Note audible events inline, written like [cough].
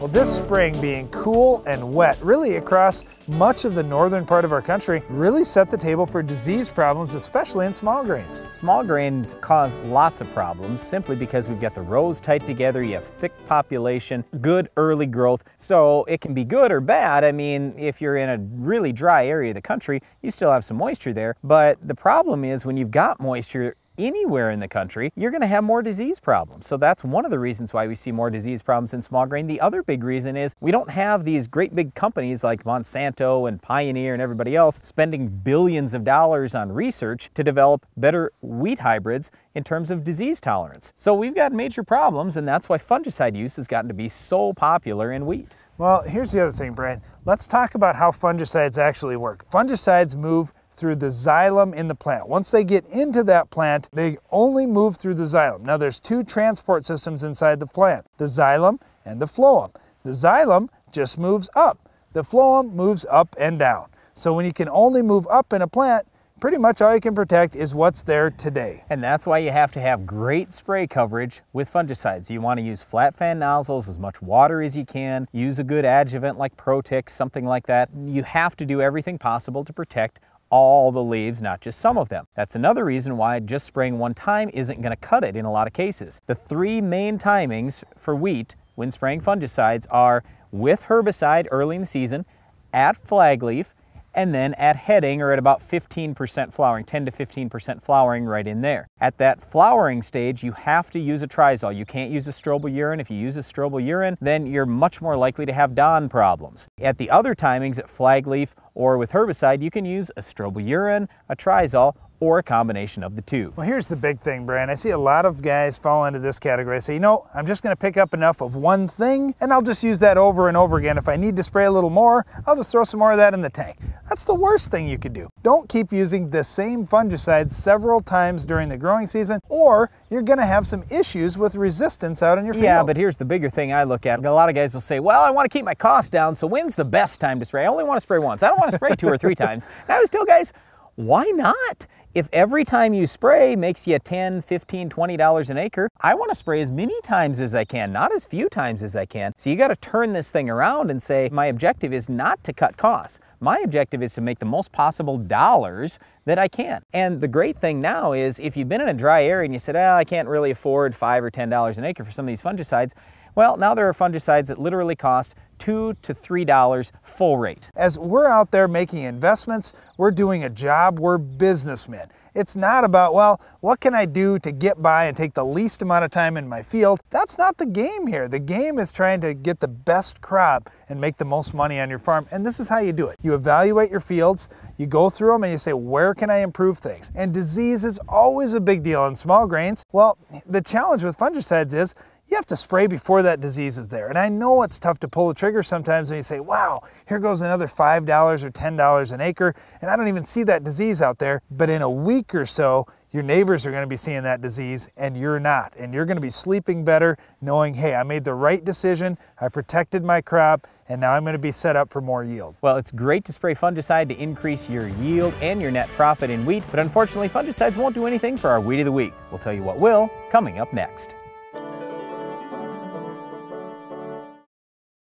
Well, this spring being cool and wet, really across much of the northern part of our country, really set the table for disease problems, especially in small grains. Small grains cause lots of problems simply because we've got the rows tight together, you have thick population, good early growth, so it can be good or bad. I mean, if you're in a really dry area of the country, you still have some moisture there, but the problem is when you've got moisture, anywhere in the country, you're going to have more disease problems. So that's one of the reasons why we see more disease problems in small grain. The other big reason is we don't have these great big companies like Monsanto and Pioneer and everybody else spending billions of dollars on research to develop better wheat hybrids in terms of disease tolerance. So we've got major problems and that's why fungicide use has gotten to be so popular in wheat. Well, here's the other thing, Brian. Let's talk about how fungicides actually work. Fungicides move through the xylem in the plant. Once they get into that plant, they only move through the xylem. Now there's two transport systems inside the plant, the xylem and the phloem. The xylem just moves up. The phloem moves up and down. So when you can only move up in a plant, pretty much all you can protect is what's there today. And that's why you have to have great spray coverage with fungicides. You want to use flat fan nozzles, as much water as you can, use a good adjuvant like Protex, something like that. You have to do everything possible to protect all the leaves, not just some of them. That's another reason why just spraying one time isn't going to cut it in a lot of cases. The three main timings for wheat when spraying fungicides are with herbicide early in the season, at flag leaf, and then at heading or at about 15% flowering, 10 to 15% flowering right in there. At that flowering stage, you have to use a triazole. You can't use a strobilurin. If you use a strobilurin, then you're much more likely to have DON problems. At the other timings, at flag leaf or with herbicide, you can use a strobilurin, a triazole, or a combination of the two. Well, here's the big thing, Brian. I see a lot of guys fall into this category. I say, you know, I'm just going to pick up enough of one thing and I'll just use that over and over again. If I need to spray a little more, I'll just throw some more of that in the tank. That's the worst thing you could do. Don't keep using the same fungicide several times during the growing season or you're going to have some issues with resistance out in your field. Yeah, but here's the bigger thing I look at. A lot of guys will say, well, I want to keep my costs down, so when's the best time to spray? I only want to spray once. I don't want to spray two or three [laughs] times. And I always tell guys, why not? If every time you spray makes you 10, 15, 20 dollars an acre, I want to spray as many times as I can, not as few times as I can. So you got to turn this thing around and say, my objective is not to cut costs. My objective is to make the most possible dollars that I can. And the great thing now is if you've been in a dry area and you said, oh, I can't really afford five or ten dollars an acre for some of these fungicides, well, now there are fungicides that literally cost two to three dollars full rate. As we're out there making investments, we're doing a job, we're businessmen. It's not about, well, what can I do to get by and take the least amount of time in my field? That's not the game here. The game is trying to get the best crop and make the most money on your farm. And this is how you do it. You evaluate your fields, you go through them and you say, where can I improve things? And disease is always a big deal in small grains. Well, the challenge with fungicides is you have to spray before that disease is there. And I know it's tough to pull the trigger sometimes when you say, wow, here goes another $5 or $10 an acre, and I don't even see that disease out there. But in a week or so, your neighbors are going to be seeing that disease and you're not. And you're going to be sleeping better knowing, hey, I made the right decision, I protected my crop, and now I'm going to be set up for more yield. Well, it's great to spray fungicide to increase your yield and your net profit in wheat, but unfortunately, fungicides won't do anything for our Wheat of the Week. We'll tell you what will coming up next.